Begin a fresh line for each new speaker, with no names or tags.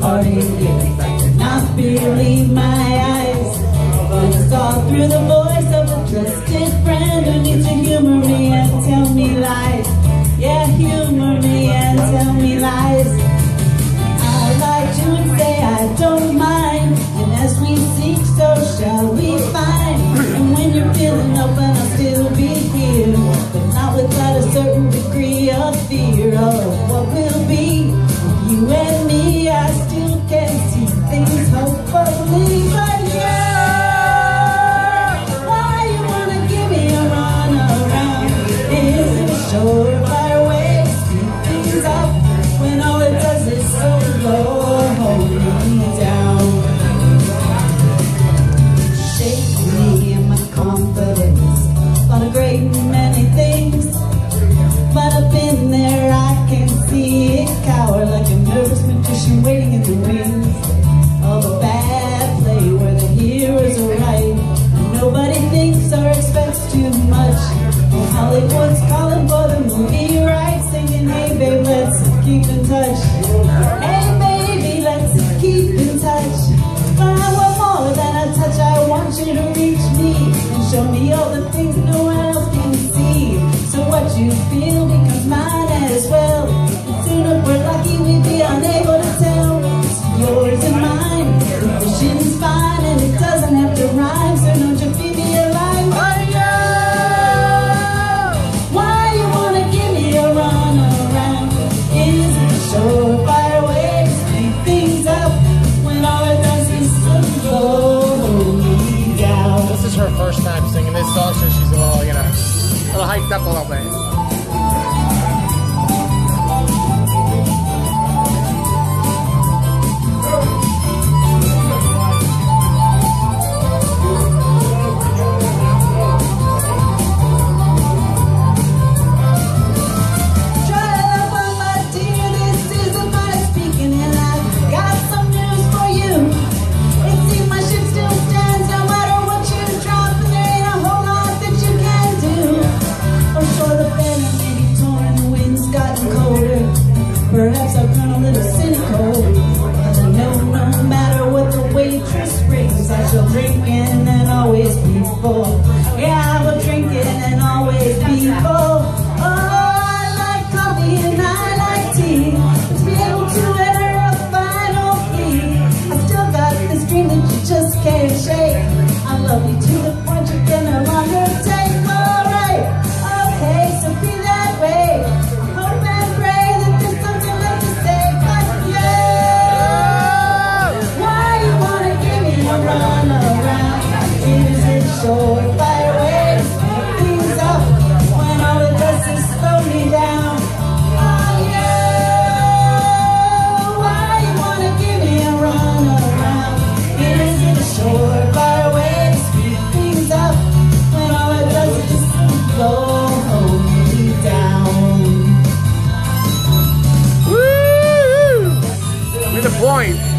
parting. I could not believe my eyes, but I saw through the the of a bad play where the heroes are right. Nobody thinks or expects too much. And Hollywood's calling for the movie right, singing, hey baby, let's keep in touch. Hey baby, let's keep in touch. But I want more than a touch, I want you to reach me and show me all the things no one else can see. So what you feel becomes mine as well. And soon if we're lucky, we've still drinking and always be full. Yeah, I was drinking and always be full. Oh, I like coffee and I like tea. To be able to enter a final fee. I still got this dream that you just can't shake. I love you
too. to the point.